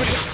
Pulupaga.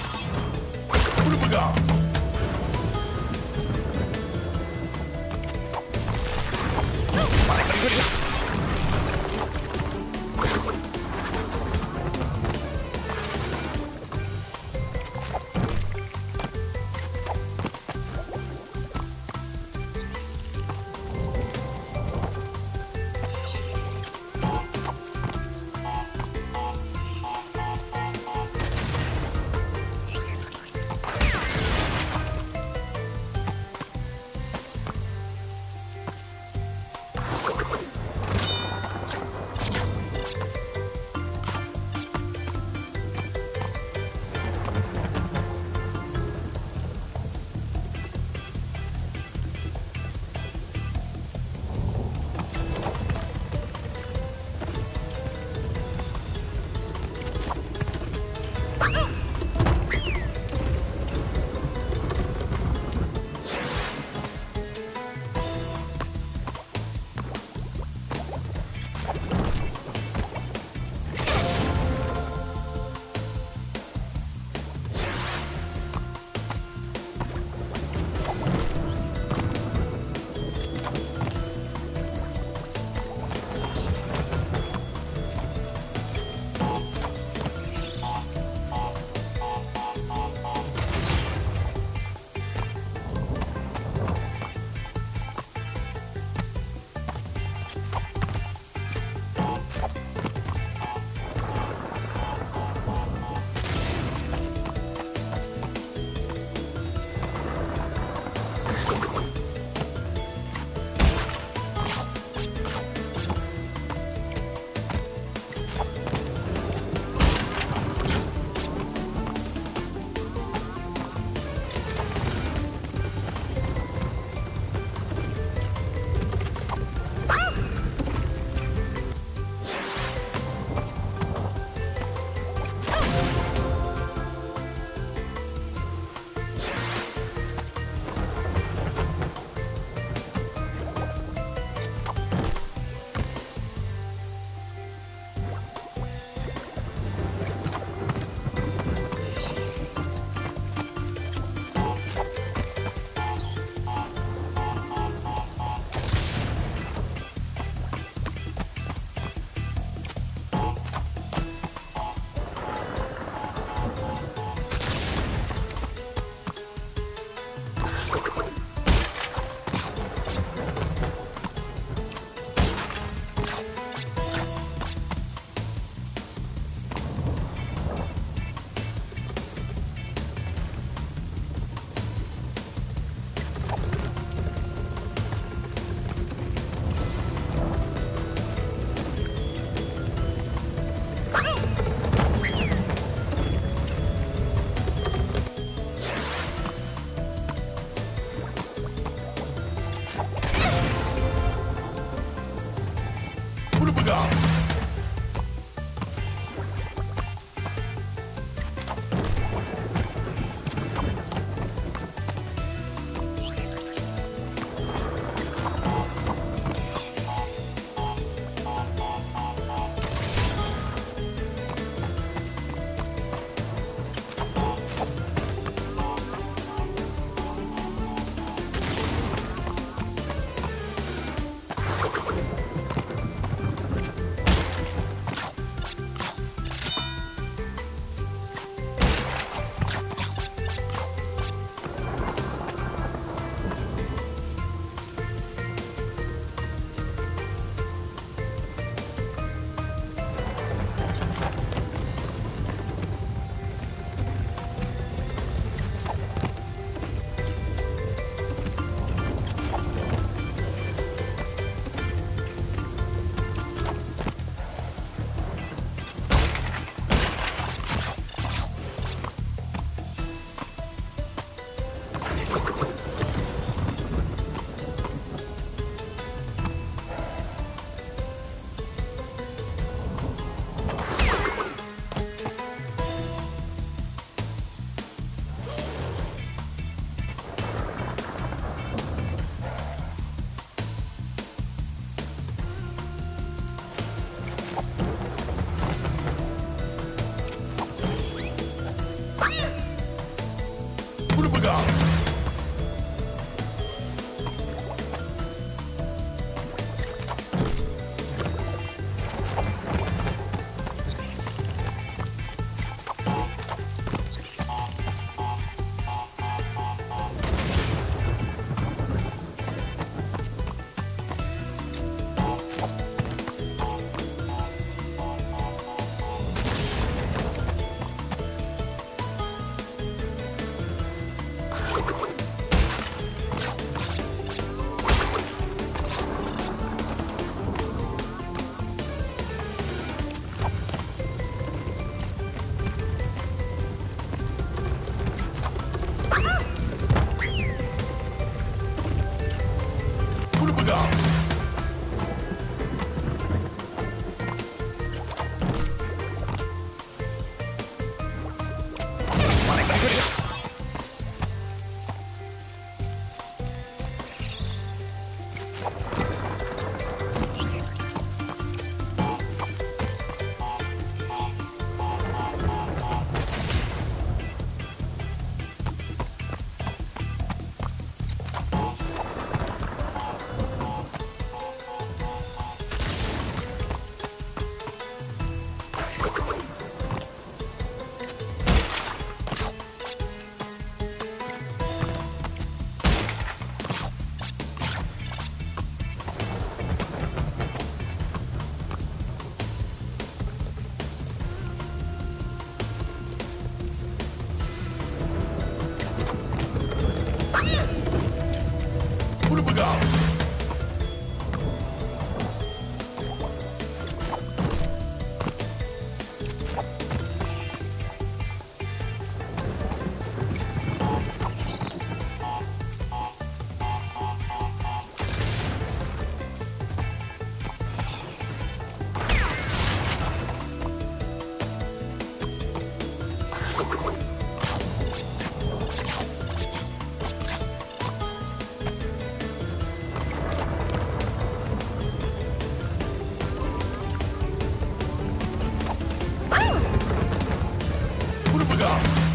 up.